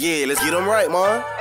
Yeah, let's get them right, man.